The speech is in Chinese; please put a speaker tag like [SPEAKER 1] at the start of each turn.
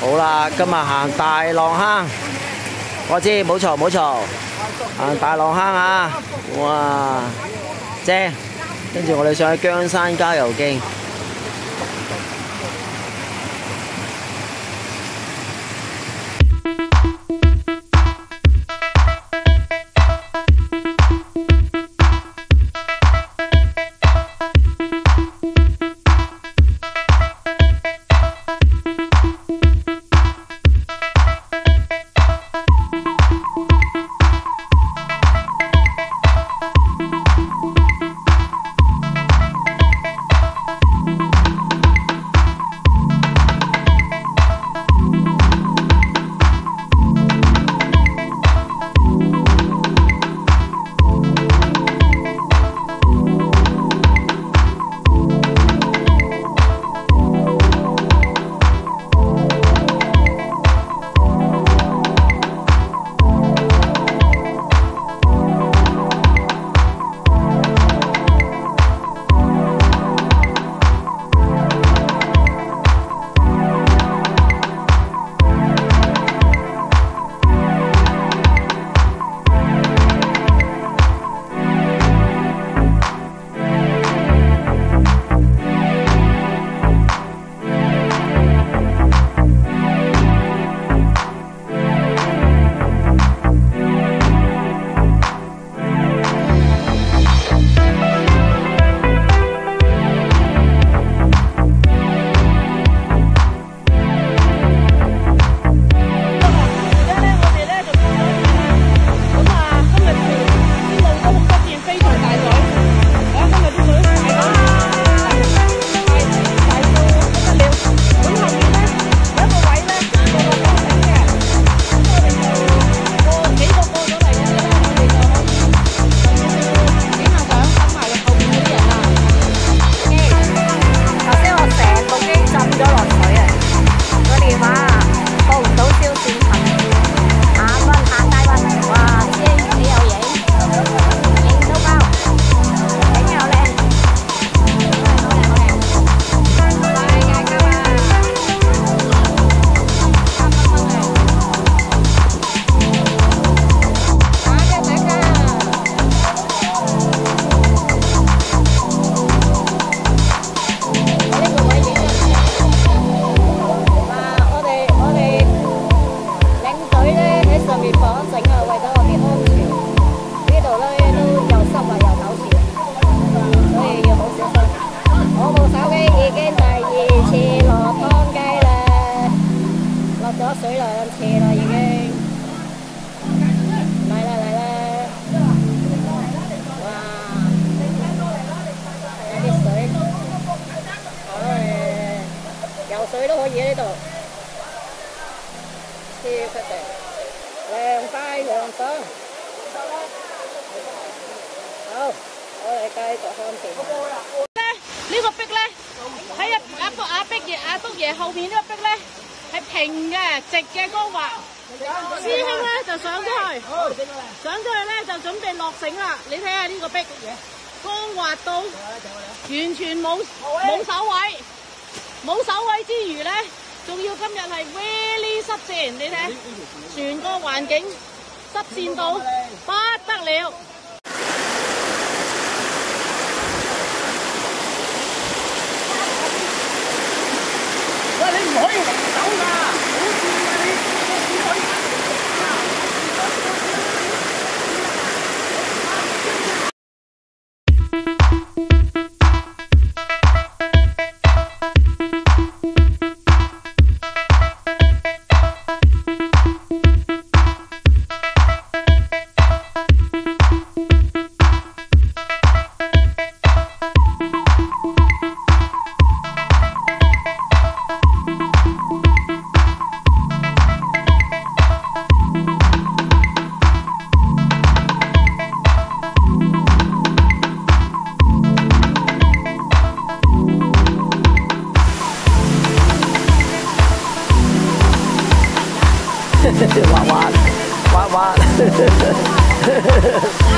[SPEAKER 1] 好啦，今日行大浪坑，我知，冇错冇错，行大浪坑啊，哇，正，跟住我哋上去江山加油径。喺上面绑绳啊，为咗我哋安全。呢度咧都又湿滑又陡峭，所以要好小心。我部手机已经第二次落汤鸡啦，落咗水两次啦已经。好，我哋加一座安全。呢個壁咧，喺阿阿阿壁爺、阿篤爺後面呢個壁咧，係平嘅、直嘅、光滑。师兄咧就上咗去，上咗去咧就准备落绳啦。你睇下呢个壁，光滑到完全冇冇手位，冇手位之余咧，仲要今日系 very 湿淨，你睇，全个环境。直线到不得了。Yeah.